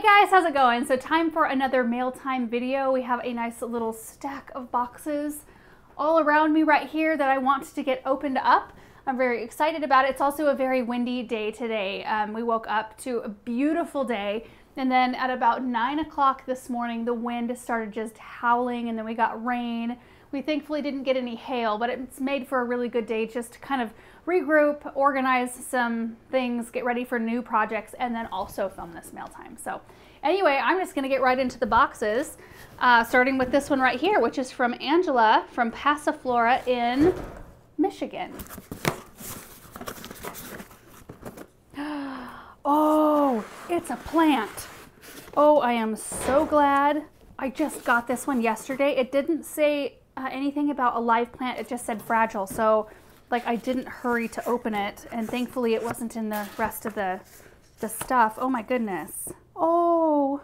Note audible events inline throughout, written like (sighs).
Hey guys, how's it going? So time for another mail time video. We have a nice little stack of boxes all around me right here that I want to get opened up. I'm very excited about it. It's also a very windy day today. Um, we woke up to a beautiful day and then at about nine o'clock this morning, the wind started just howling and then we got rain. We thankfully didn't get any hail, but it's made for a really good day just to kind of regroup, organize some things, get ready for new projects, and then also film this mail time. So anyway, I'm just gonna get right into the boxes, uh, starting with this one right here, which is from Angela from Passiflora in Michigan. (gasps) Oh, it's a plant. Oh, I am so glad. I just got this one yesterday. It didn't say uh, anything about a live plant. It just said fragile. So like I didn't hurry to open it and thankfully it wasn't in the rest of the, the stuff. Oh my goodness. Oh,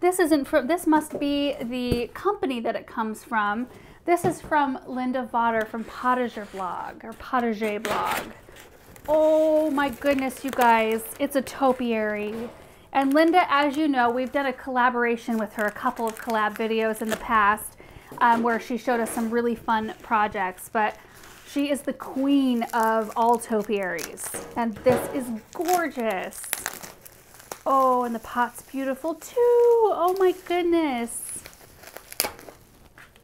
this isn't from, this must be the company that it comes from. This is from Linda Vater from Potager Blog or Potager Blog. Oh my goodness, you guys, it's a topiary. And Linda, as you know, we've done a collaboration with her, a couple of collab videos in the past um, where she showed us some really fun projects. But she is the queen of all topiaries. And this is gorgeous. Oh, and the pot's beautiful too. Oh my goodness.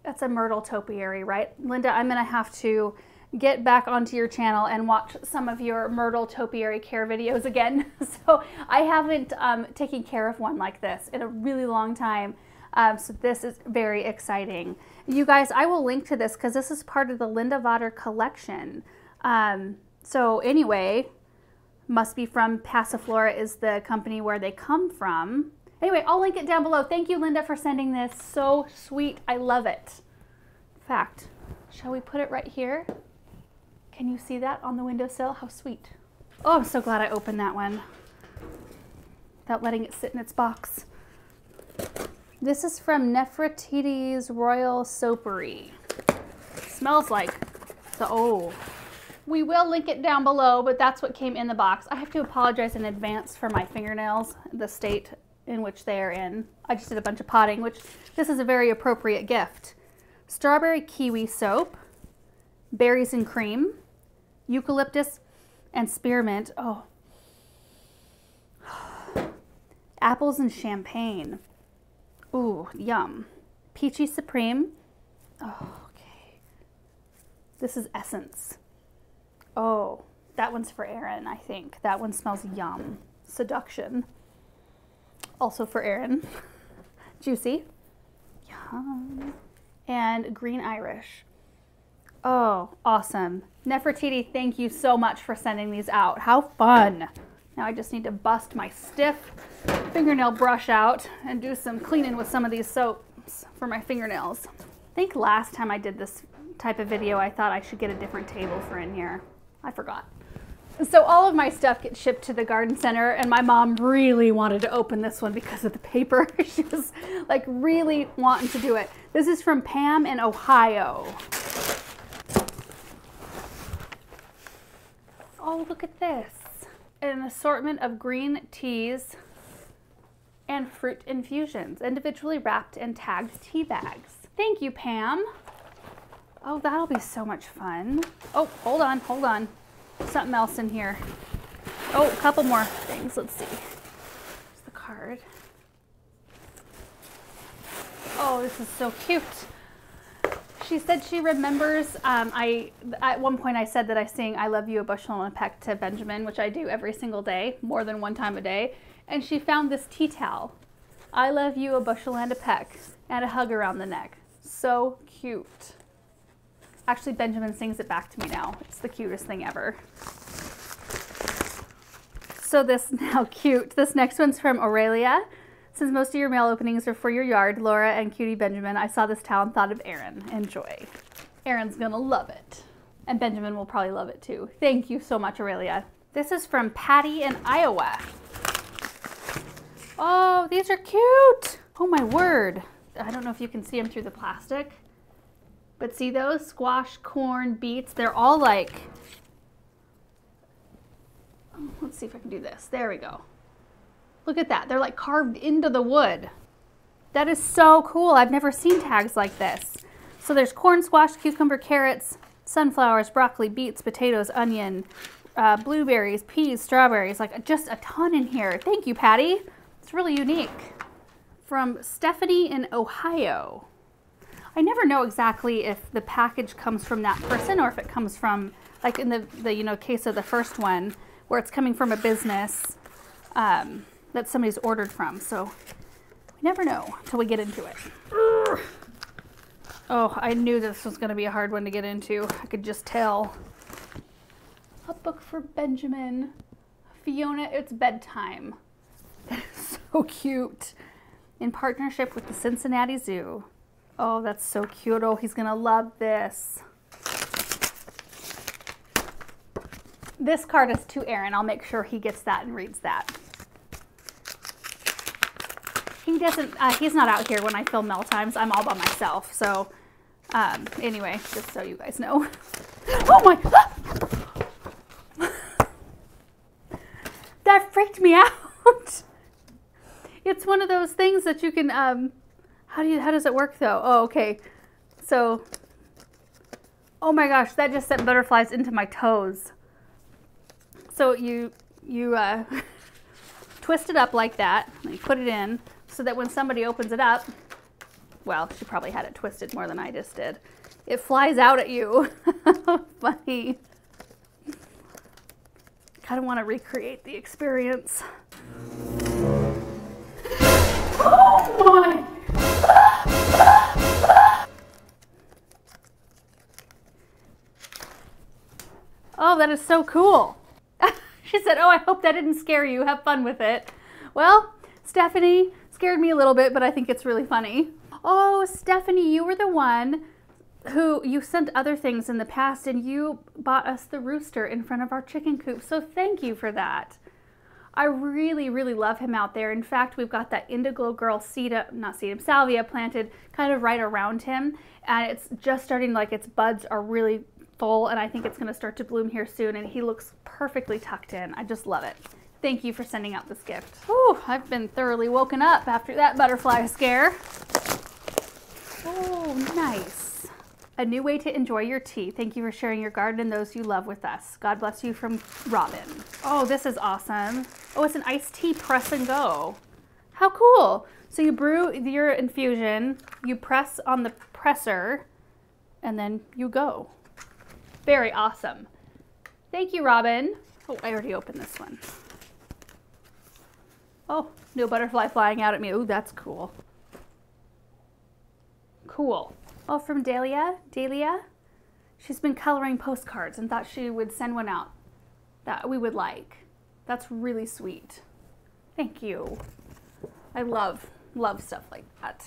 That's a myrtle topiary, right? Linda, I'm gonna have to get back onto your channel and watch some of your myrtle topiary care videos again. (laughs) so I haven't um, taken care of one like this in a really long time. Um, so this is very exciting. You guys, I will link to this because this is part of the Linda Vater collection. Um, so anyway, must be from Passiflora is the company where they come from. Anyway, I'll link it down below. Thank you, Linda, for sending this. So sweet. I love it. In fact, shall we put it right here? Can you see that on the windowsill? How sweet. Oh, I'm so glad I opened that one without letting it sit in its box. This is from Nefertiti's Royal Soapery. Smells like the, oh. We will link it down below, but that's what came in the box. I have to apologize in advance for my fingernails, the state in which they are in. I just did a bunch of potting, which this is a very appropriate gift. Strawberry kiwi soap, berries and cream, eucalyptus and spearmint. Oh. (sighs) Apples and champagne. Ooh, yum. Peachy Supreme. Oh, okay. This is Essence. Oh, that one's for Aaron, I think. That one smells yum. Seduction. Also for Aaron. (laughs) Juicy. Yum. And Green Irish. Oh, awesome. Nefertiti, thank you so much for sending these out. How fun. Now I just need to bust my stiff fingernail brush out and do some cleaning with some of these soaps for my fingernails. I think last time I did this type of video, I thought I should get a different table for in here. I forgot. So all of my stuff gets shipped to the garden center and my mom really wanted to open this one because of the paper. (laughs) she was like really wanting to do it. This is from Pam in Ohio. Oh, look at this. An assortment of green teas and fruit infusions, individually wrapped and tagged tea bags. Thank you, Pam. Oh, that'll be so much fun. Oh, hold on, hold on. Something else in here. Oh, a couple more things. Let's see. Here's the card. Oh, this is so cute. She said she remembers. Um, I at one point I said that I sing "I Love You" a bushel and a peck to Benjamin, which I do every single day, more than one time a day and she found this tea towel. I love you, a bushel and a peck, and a hug around the neck. So cute. Actually, Benjamin sings it back to me now. It's the cutest thing ever. So this, (laughs) now cute. This next one's from Aurelia. Since most of your mail openings are for your yard, Laura and Cutie Benjamin, I saw this towel and thought of Aaron. Enjoy. Aaron's gonna love it. And Benjamin will probably love it too. Thank you so much, Aurelia. This is from Patty in Iowa. Oh, these are cute. Oh my word. I don't know if you can see them through the plastic, but see those? Squash, corn, beets, they're all like, oh, let's see if I can do this. There we go. Look at that. They're like carved into the wood. That is so cool. I've never seen tags like this. So there's corn, squash, cucumber, carrots, sunflowers, broccoli, beets, potatoes, onion, uh, blueberries, peas, strawberries, like just a ton in here. Thank you, Patty. It's really unique. From Stephanie in Ohio. I never know exactly if the package comes from that person or if it comes from, like in the, the you know case of the first one, where it's coming from a business um, that somebody's ordered from. So we never know until we get into it. Oh, I knew this was going to be a hard one to get into. I could just tell. A book for Benjamin. Fiona, it's bedtime. (laughs) so cute. In partnership with the Cincinnati Zoo. Oh, that's so cute. Oh, he's going to love this. This card is to Aaron. I'll make sure he gets that and reads that. He doesn't, uh, he's not out here when I film Mail Times. I'm all by myself. So, um, anyway, just so you guys know. (laughs) Oh my, (gasps) that freaked me (laughs) out. It's one of those things that you can, um, how do you, how does it work though? Oh, okay. So, oh my gosh, that just sent butterflies into my toes. So you, you, uh, (laughs) twist it up like that, and you put it in, so that when somebody opens it up, well, she probably had it twisted more than I just did. It flies out at you. (laughs) Funny. Kind of want to recreate the experience. Oh my! Oh, that is so cool. (laughs) she said, oh, I hope that didn't scare you. Have fun with it. Well, Stephanie scared me a little bit, but I think it's really funny. Oh, Stephanie, you were the one who you sent other things in the past and you bought us the rooster in front of our chicken coop. So thank you for that. I really, really love him out there. In fact, we've got that indigo girl sedum, uh, not sedum, salvia planted kind of right around him. And it's just starting, like its buds are really full and I think it's gonna start to bloom here soon and he looks perfectly tucked in. I just love it. Thank you for sending out this gift. Whew, I've been thoroughly woken up after that butterfly scare. Oh, nice. A new way to enjoy your tea. Thank you for sharing your garden and those you love with us. God bless you from Robin. Oh, this is awesome. Oh, it's an iced tea press and go. How cool. So you brew your infusion, you press on the presser, and then you go. Very awesome. Thank you, Robin. Oh, I already opened this one. Oh, no butterfly flying out at me. Oh, that's cool. Cool. Oh, from Dahlia. Dahlia. She's been coloring postcards and thought she would send one out that we would like. That's really sweet. Thank you. I love, love stuff like that.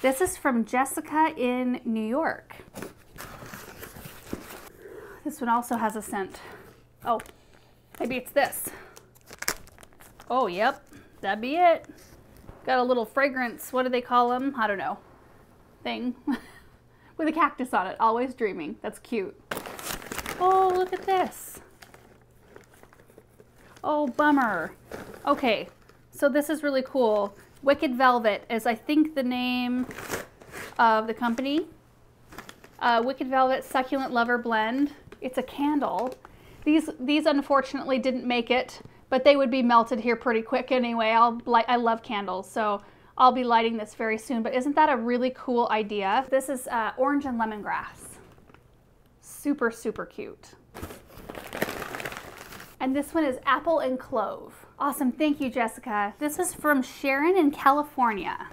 This is from Jessica in New York. This one also has a scent. Oh, maybe it's this. Oh, yep, that'd be it. Got a little fragrance, what do they call them? I don't know. Thing. (laughs) With a cactus on it, always dreaming. That's cute. Oh, look at this. Oh, bummer. Okay, so this is really cool. Wicked Velvet is, I think, the name of the company. Uh, Wicked Velvet Succulent Lover Blend. It's a candle. These, these unfortunately didn't make it but they would be melted here pretty quick anyway. I'll light, I love candles, so I'll be lighting this very soon, but isn't that a really cool idea? This is uh, orange and lemongrass. Super, super cute. And this one is apple and clove. Awesome, thank you, Jessica. This is from Sharon in California.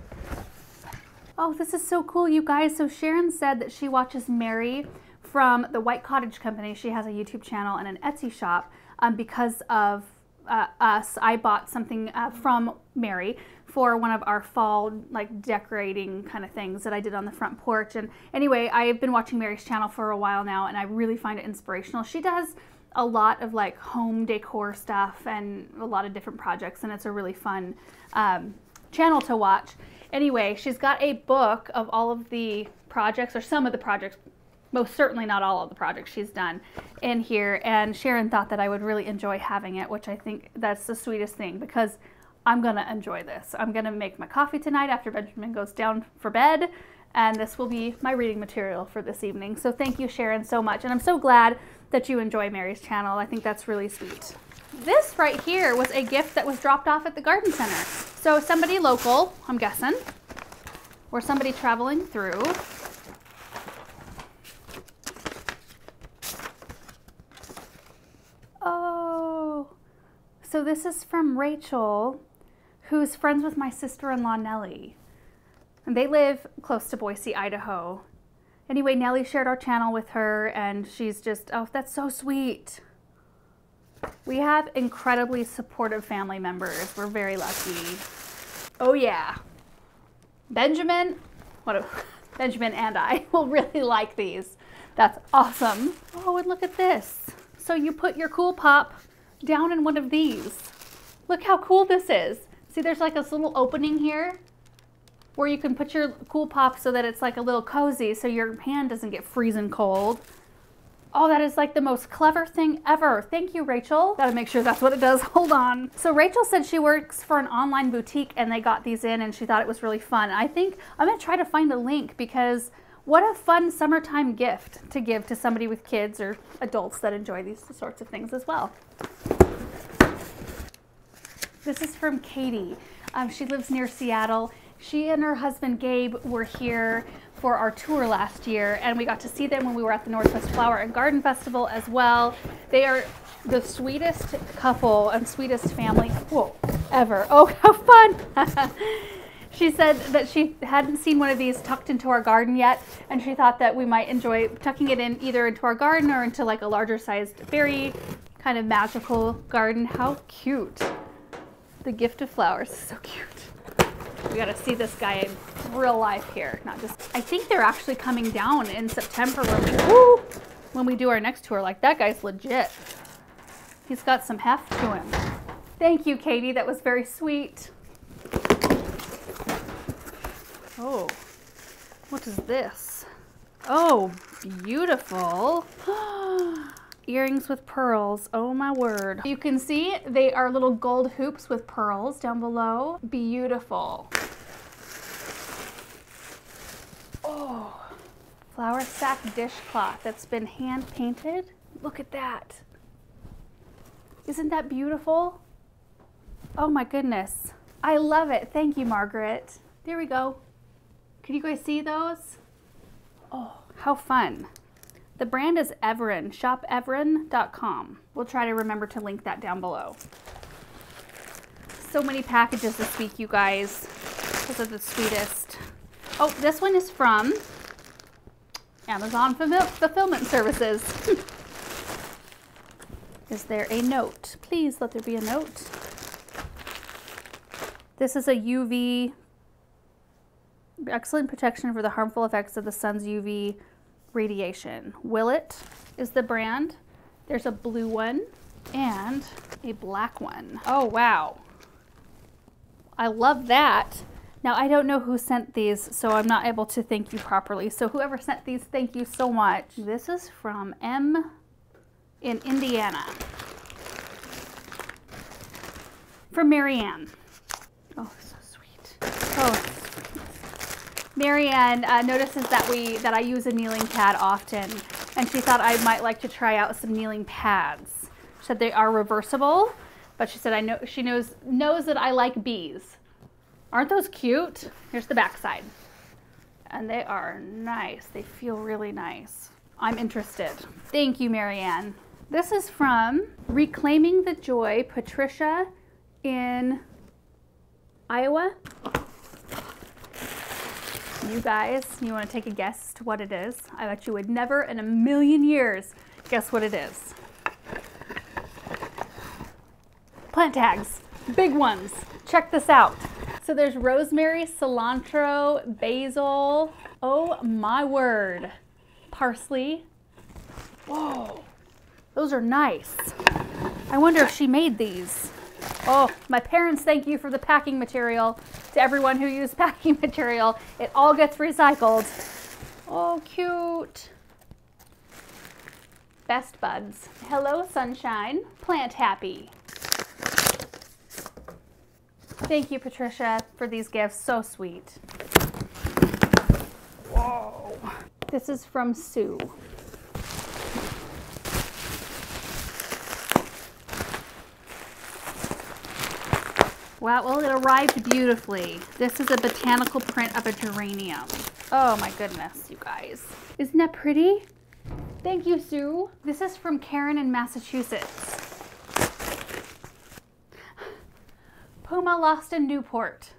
Oh, this is so cool, you guys. So Sharon said that she watches Mary from the White Cottage Company. She has a YouTube channel and an Etsy shop um, because of uh, us, I bought something uh, from Mary for one of our fall like decorating kind of things that I did on the front porch. And anyway, I've been watching Mary's channel for a while now and I really find it inspirational. She does a lot of like home decor stuff and a lot of different projects and it's a really fun um, channel to watch. Anyway, she's got a book of all of the projects or some of the projects most certainly not all of the projects she's done in here. And Sharon thought that I would really enjoy having it, which I think that's the sweetest thing because I'm gonna enjoy this. I'm gonna make my coffee tonight after Benjamin goes down for bed. And this will be my reading material for this evening. So thank you, Sharon, so much. And I'm so glad that you enjoy Mary's channel. I think that's really sweet. This right here was a gift that was dropped off at the garden center. So somebody local, I'm guessing, or somebody traveling through so this is from Rachel, who's friends with my sister-in-law Nellie. And they live close to Boise, Idaho. Anyway, Nellie shared our channel with her and she's just, oh, that's so sweet. We have incredibly supportive family members. We're very lucky. Oh yeah. Benjamin, what a, (laughs) Benjamin and I (laughs) will really like these. That's awesome. Oh, and look at this. So you put your Cool Pop down in one of these. Look how cool this is. See, there's like this little opening here where you can put your Cool Pop so that it's like a little cozy so your hand doesn't get freezing cold. Oh, that is like the most clever thing ever. Thank you, Rachel. Gotta make sure that's what it does. (laughs) Hold on. So Rachel said she works for an online boutique and they got these in and she thought it was really fun. I think I'm gonna try to find a link because what a fun summertime gift to give to somebody with kids or adults that enjoy these sorts of things as well. This is from Katie. Um, she lives near Seattle. She and her husband Gabe were here for our tour last year and we got to see them when we were at the Northwest Flower and Garden Festival as well. They are the sweetest couple and sweetest family whoa, ever. Oh, how fun! (laughs) She said that she hadn't seen one of these tucked into our garden yet, and she thought that we might enjoy tucking it in either into our garden or into like a larger sized fairy kind of magical garden. How cute. The gift of flowers so cute. We gotta see this guy in real life here, not just, I think they're actually coming down in September when we, woo, when we do our next tour. Like that guy's legit. He's got some heft to him. Thank you, Katie. That was very sweet. Oh, what is this? Oh, beautiful. (gasps) Earrings with pearls. Oh my word. You can see they are little gold hoops with pearls down below. Beautiful. Oh, flour sack dishcloth that's been hand painted. Look at that. Isn't that beautiful? Oh my goodness. I love it. Thank you, Margaret. There we go. Can you guys see those? Oh, how fun. The brand is Everin, shopeverin.com. We'll try to remember to link that down below. So many packages this week, you guys. Those are the sweetest. Oh, this one is from Amazon Fulfillment Services. (laughs) is there a note? Please let there be a note. This is a UV excellent protection for the harmful effects of the sun's UV radiation. Willet is the brand. There's a blue one and a black one. Oh, wow. I love that. Now, I don't know who sent these, so I'm not able to thank you properly. So whoever sent these, thank you so much. This is from M in Indiana. From Marianne. Oh, so sweet. Oh, Marianne uh, notices that we that I use a kneeling pad often, and she thought I might like to try out some kneeling pads. She said they are reversible, but she said I know she knows knows that I like bees. Aren't those cute? Here's the back side. And they are nice. They feel really nice. I'm interested. Thank you, Marianne. This is from Reclaiming the Joy, Patricia in Iowa. You guys, you want to take a guess to what it is? I bet you would never in a million years guess what it is. Plant tags, big ones. Check this out. So there's rosemary, cilantro, basil. Oh my word. Parsley. Whoa, those are nice. I wonder if she made these. Oh, my parents thank you for the packing material. To everyone who used (laughs) packing material, it all gets recycled. Oh, cute. Best Buds. Hello, Sunshine. Plant Happy. Thank you, Patricia, for these gifts. So sweet. Whoa. This is from Sue. Wow, well, it arrived beautifully. This is a botanical print of a geranium. Oh my goodness, you guys. Isn't that pretty? Thank you, Sue. This is from Karen in Massachusetts. Puma lost in Newport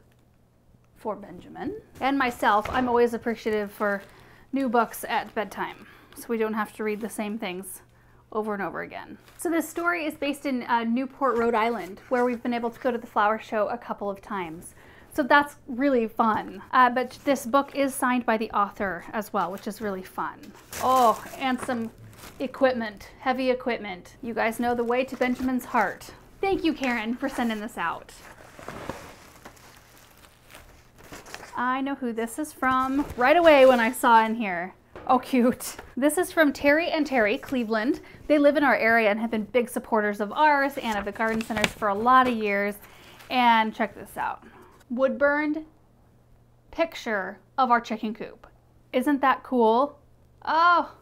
for Benjamin. And myself, I'm always appreciative for new books at bedtime so we don't have to read the same things over and over again. So this story is based in uh, Newport, Rhode Island, where we've been able to go to the flower show a couple of times. So that's really fun. Uh, but this book is signed by the author as well, which is really fun. Oh, and some equipment, heavy equipment. You guys know the way to Benjamin's heart. Thank you, Karen, for sending this out. I know who this is from right away when I saw in here. Oh, cute. This is from Terry and Terry, Cleveland. They live in our area and have been big supporters of ours and of the garden centers for a lot of years. And check this out. Wood burned picture of our chicken coop. Isn't that cool? Oh,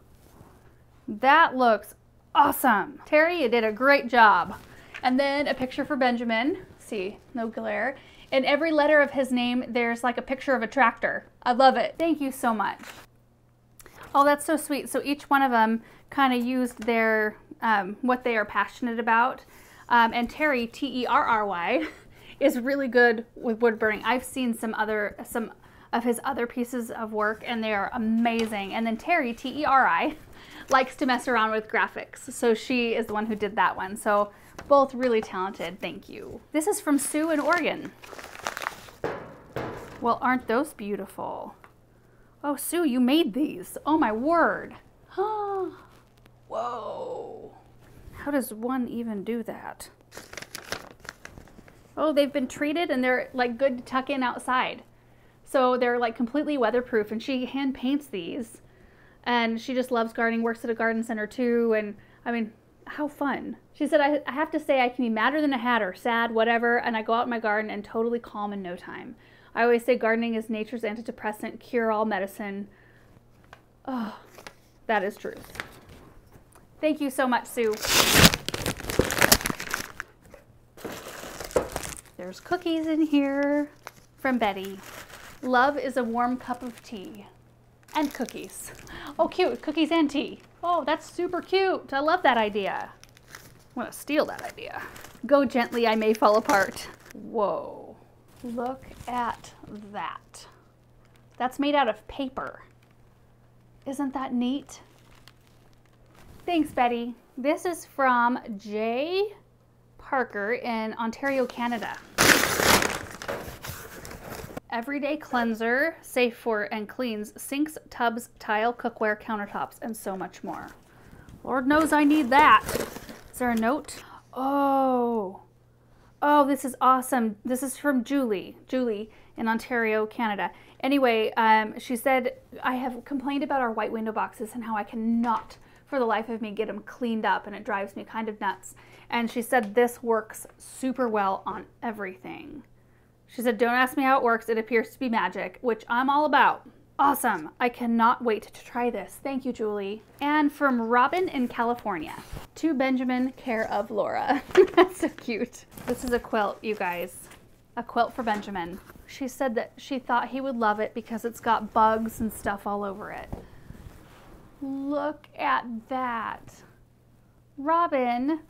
that looks awesome. Terry, you did a great job. And then a picture for Benjamin. See, no glare. In every letter of his name, there's like a picture of a tractor. I love it. Thank you so much. Oh, that's so sweet. So each one of them kind of used their um, what they are passionate about. Um, and Terry, T E R R Y, (laughs) is really good with wood burning. I've seen some other some of his other pieces of work, and they are amazing. And then Terry, T E R I, (laughs) likes to mess around with graphics, so she is the one who did that one. So both really talented. Thank you. This is from Sue in Oregon. Well, aren't those beautiful? Oh, Sue, you made these. Oh, my word. (gasps) (gasps) (gasps) Whoa. How does one even do that? Oh, they've been treated and they're like good to tuck in outside. So they're like completely weatherproof and she hand paints these. And she just loves gardening, works at a garden center too. And I mean, how fun. She said, I, I have to say I can be madder than a hatter, sad, whatever, and I go out in my garden and totally calm in no time. I always say gardening is nature's antidepressant, cure all medicine. Oh, that is truth. Thank you so much, Sue. There's cookies in here from Betty. Love is a warm cup of tea. And cookies. Oh, cute. Cookies and tea. Oh, that's super cute. I love that idea. I want to steal that idea. Go gently, I may fall apart. Whoa. Look at that. That's made out of paper. Isn't that neat? Thanks, Betty. This is from Jay Parker in Ontario, Canada. Everyday cleanser, safe for and cleans sinks, tubs, tile, cookware, countertops, and so much more. Lord knows I need that. Is there a note? Oh, Oh, this is awesome. This is from Julie. Julie in Ontario, Canada. Anyway, um, she said, I have complained about our white window boxes and how I cannot, for the life of me, get them cleaned up and it drives me kind of nuts. And she said, this works super well on everything. She said, don't ask me how it works. It appears to be magic, which I'm all about. Awesome. I cannot wait to try this. Thank you, Julie. And from Robin in California to Benjamin, care of Laura. (laughs) That's so cute. This is a quilt, you guys. A quilt for Benjamin. She said that she thought he would love it because it's got bugs and stuff all over it. Look at that. Robin,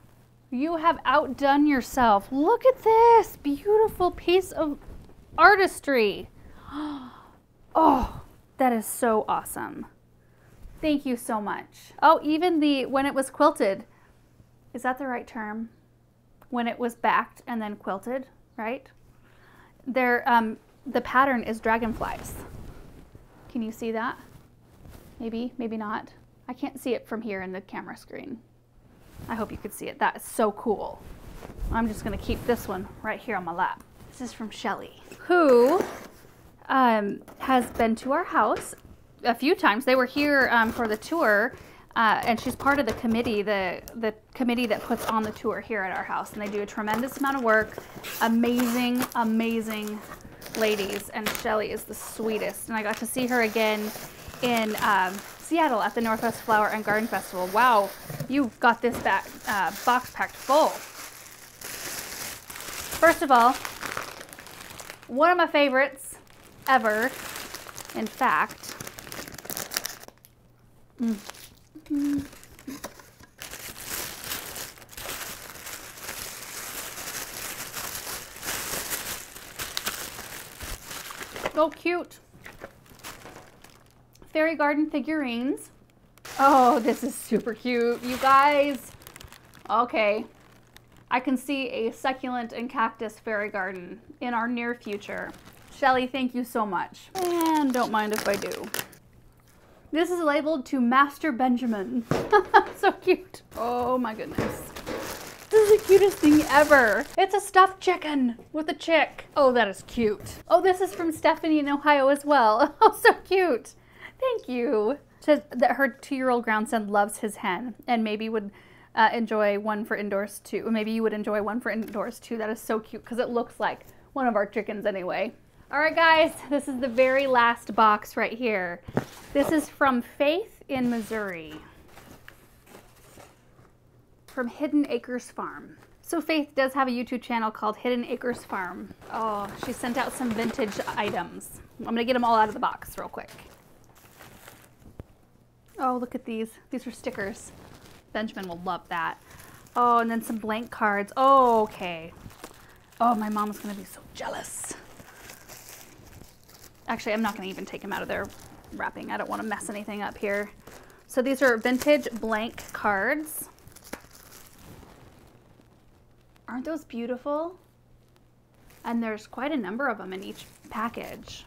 you have outdone yourself. Look at this beautiful piece of artistry. (gasps) Oh, that is so awesome. Thank you so much. Oh, even the, when it was quilted, is that the right term? When it was backed and then quilted, right? There, um, the pattern is dragonflies. Can you see that? Maybe, maybe not. I can't see it from here in the camera screen. I hope you could see it. That is so cool. I'm just gonna keep this one right here on my lap. This is from Shelly, who um, has been to our house a few times. They were here um, for the tour Uh, and she's part of the committee, the the committee that puts on the tour here at our house, and they do a tremendous amount of work. Amazing, amazing ladies, and Shelly is the sweetest. And I got to see her again in um, Seattle at the Northwest Flower and Garden Festival. Wow, you got this back, uh, box packed full. First of all, one of my favorites ever, in fact. Mm. Mm. So cute. Fairy Garden figurines. Oh, this is super cute, you guys. Okay, I can see a succulent and cactus fairy garden in our near future. Shelly, thank you so much. And don't mind if I do. This is labeled to Master Benjamin. (laughs) so cute. Oh my goodness. This is the cutest thing ever. It's a stuffed chicken with a chick. Oh, that is cute. Oh, this is from Stephanie in Ohio as well. (laughs) Oh, so cute. Thank you. Says that her two-year-old grandson loves his hen and maybe would uh, enjoy one for indoors too. Maybe you would enjoy one for indoors too. That is so cute because it looks like one of our chickens anyway. All right, guys, this is the very last box right here. This is from Faith in Missouri. From Hidden Acres Farm. So Faith does have a YouTube channel called Hidden Acres Farm. Oh, she sent out some vintage items. I'm gonna get them all out of the box real quick. Oh, look at these. These are stickers. Benjamin will love that. Oh, and then some blank cards. Oh, okay. Oh, my mom's gonna be so jealous. Actually, I'm not gonna even take them out of their wrapping. I don't wanna mess anything up here. So these are vintage blank cards. Aren't those beautiful? And there's quite a number of them in each package.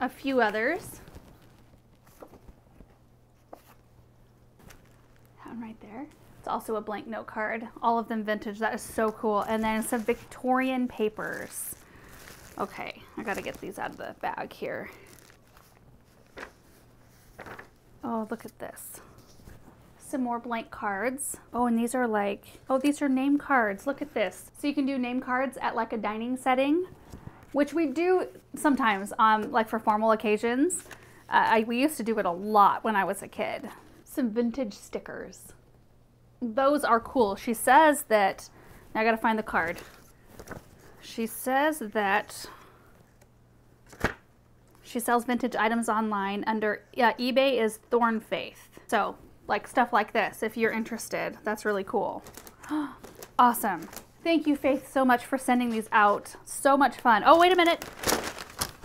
A few others. Right there. It's also a blank note card. All of them vintage. That is so cool. And then some Victorian papers. Okay, I gotta get these out of the bag here. Oh, look at this. Some more blank cards. Oh, and these are like, oh, these are name cards. Look at this. So you can do name cards at like a dining setting, which we do sometimes, um, like for formal occasions. Uh, I, we used to do it a lot when I was a kid some vintage stickers. Those are cool. She says that, I gotta find the card. She says that she sells vintage items online under eBay is Thorn Faith. So like stuff like this, if you're interested, that's really cool. (gasps) awesome. Thank you, Faith, so much for sending these out. So much fun. Oh, wait a minute.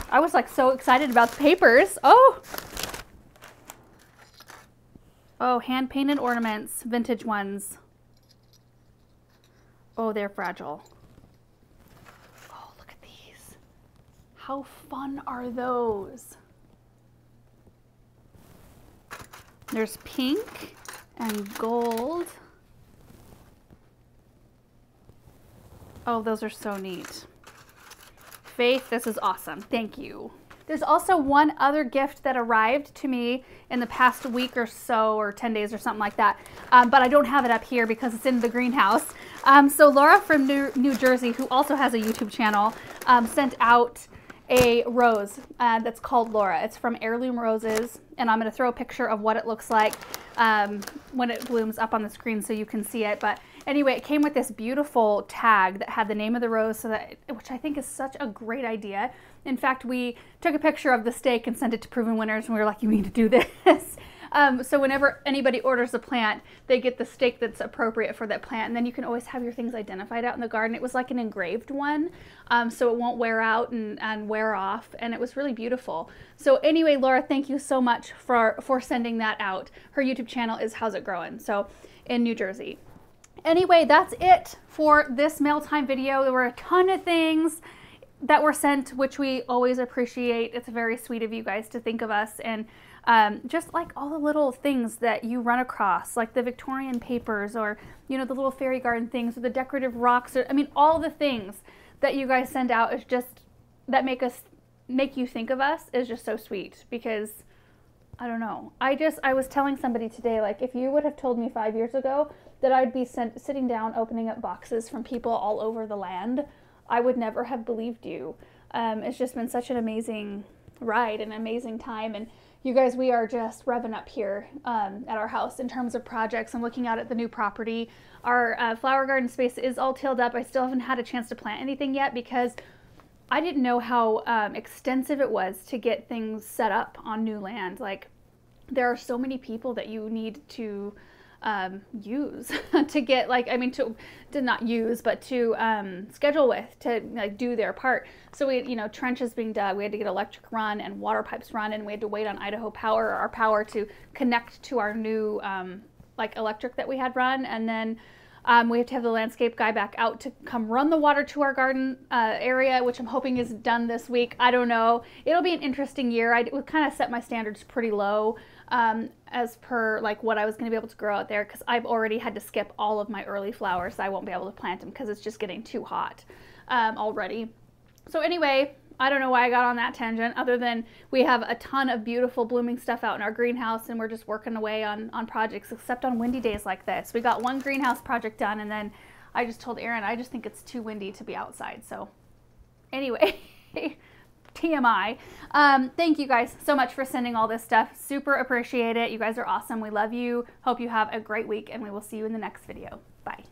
I was like so excited about the papers. Oh, Oh, hand painted ornaments, vintage ones. Oh, they're fragile. Oh, look at these. How fun are those? There's pink and gold. Oh, those are so neat. Faith, this is awesome. Thank you. There's also one other gift that arrived to me in the past week or so, or 10 days or something like that, um, but I don't have it up here because it's in the greenhouse. Um, so Laura from New, New, Jersey, who also has a YouTube channel, um, sent out a rose uh, that's called Laura. It's from Heirloom Roses, and I'm going to throw a picture of what it looks like um, when it blooms up on the screen so you can see it. But anyway, it came with this beautiful tag that had the name of the rose, so that which I think is such a great idea. In fact, we took a picture of the stake and sent it to Proven Winners, and we were like, "You need to do this." (laughs) Um, so whenever anybody orders a plant, they get the stake that's appropriate for that plant, and then you can always have your things identified out in the garden. It was like an engraved one, um, so it won't wear out and, and wear off, and it was really beautiful. So anyway, Laura, thank you so much for for sending that out. Her YouTube channel is How's It Growing? So in New Jersey. Anyway, that's it for this mail time video. There were a ton of things that were sent, which we always appreciate. It's very sweet of you guys to think of us and um, just like all the little things that you run across, like the Victorian papers or, you know, the little fairy garden things or the decorative rocks. Or, I mean, all the things that you guys send out is just, that make us, make you think of us is just so sweet because I don't know. I just I was telling somebody today like if you would have told me 5 years ago that I'd be sent, sitting down opening up boxes from people all over the land, I would never have believed you. Um, it's just been such an amazing ride, an amazing time and you guys, we are just revving up here um, at our house in terms of projects. I'm looking out at the new property. Our uh, flower garden space is all tilled up. I still haven't had a chance to plant anything yet because I didn't know how um, extensive it was to get things set up on new land. Like, there are so many people that you need to um, use (laughs) to get like I mean to to not use but to um, schedule with to like do their part. So we you know trenches being dug. We had to get electric run and water pipes run, and we had to wait on Idaho Power our power to connect to our new um, like electric that we had run, and then. Um, we have to have the landscape guy back out to come run the water to our garden uh, area, which I'm hoping is done this week. I don't know. It'll be an interesting year. I kind of set my standards pretty low um, as per like what I was going to be able to grow out there because I've already had to skip all of my early flowers. So I won't be able to plant them because it's just getting too hot um, already. So anyway, I don't know why I got on that tangent other than we have a ton of beautiful blooming stuff out in our greenhouse and we're just working away on, on projects except on windy days like this. We got one greenhouse project done and then I just told Aaron I just think it's too windy to be outside. So anyway, (laughs) TMI. Um, thank you guys so much for sending all this stuff. Super appreciate it. You guys are awesome. We love you. Hope you have a great week and we will see you in the next video. Bye.